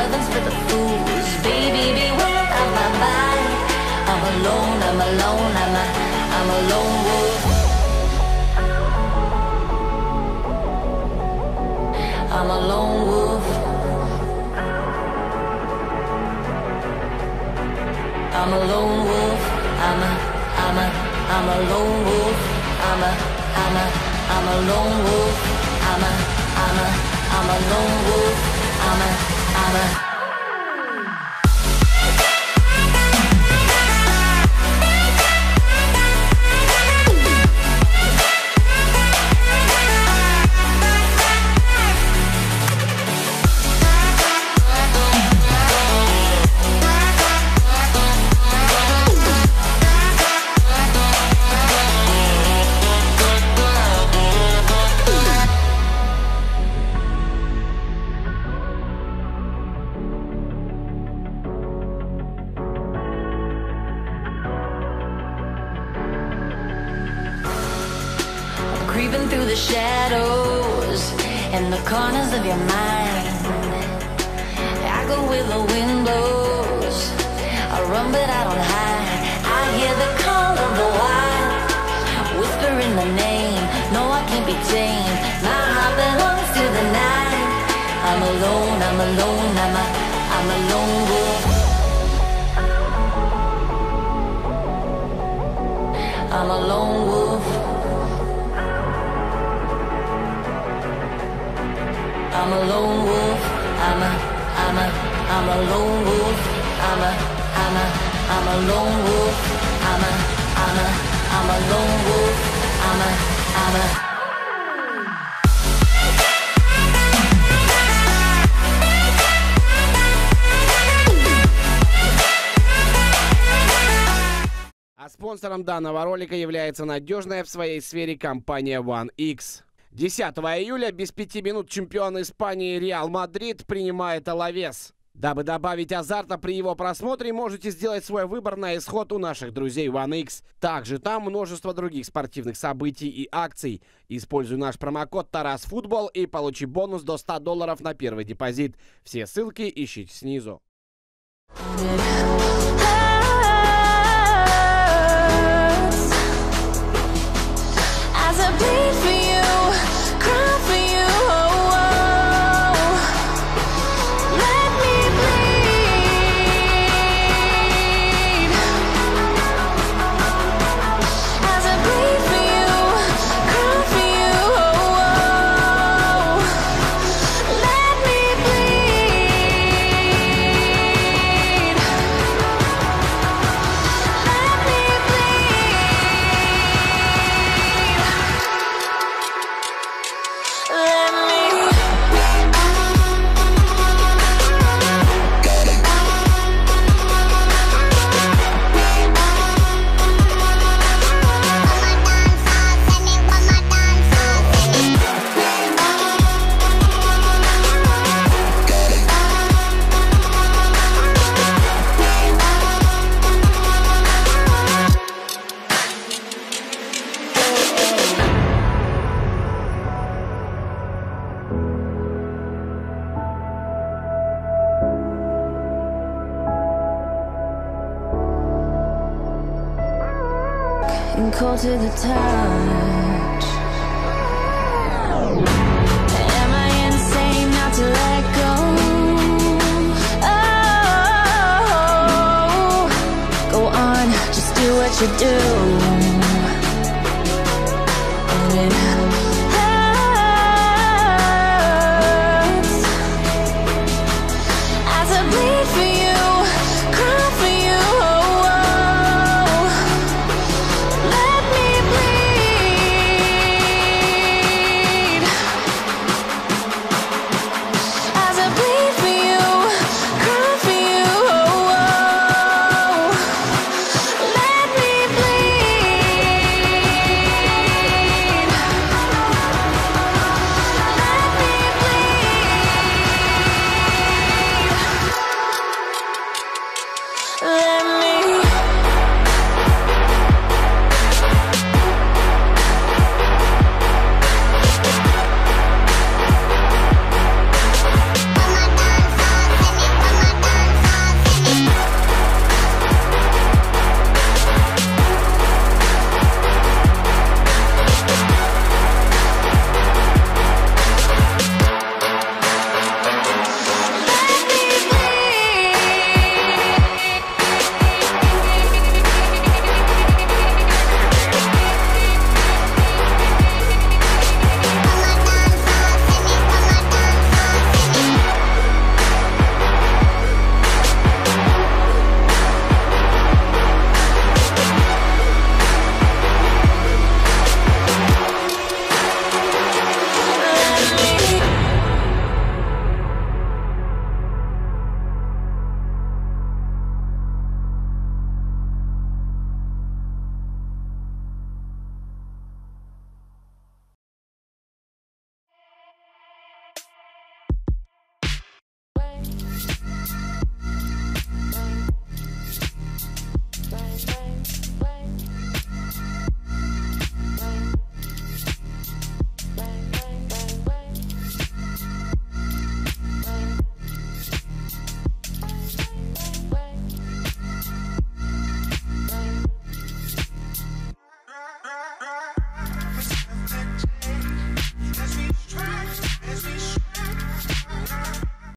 loving's for the fools. Baby, beware of my mind. I'm alone, I'm alone, I'm a, I'm a lone wolf. I'm a lone wolf. I'm a lone wolf. I'm a, I'm a, I'm a lone wolf. I'm a, I'm a, I'm a lone wolf. I'm a, I'm a, I'm a lone wolf. I'm a, I'm creeping through the shadows and the corners of your mind. I go with the windows. I run, but I don't hide. I hear the call of the wild, whispering the name. No, I can't be tamed. My heart belongs to the night. I'm alone. I'm alone. I'm a. I'm a lone wolf. I'm a lone wolf. I'm a lone wolf. I'm a, I'm a, I'm a lone wolf. I'm a, I'm a, I'm a lone wolf. I'm a, I'm a, I'm a lone wolf. I'm a, I'm a. А спонсором данного ролика является надежная в своей сфере компания OneX. 10 июля без пяти минут чемпион Испании Реал Мадрид принимает Алавес. Дабы добавить азарта при его просмотре, можете сделать свой выбор на исход у наших друзей OneX. Также там множество других спортивных событий и акций. Используй наш промокод ТарасФутбол и получи бонус до 100 долларов на первый депозит. Все ссылки ищите снизу. As and cold to the touch. Am I insane not to let go? Oh, go on, just do what you do. And it hurts. I said,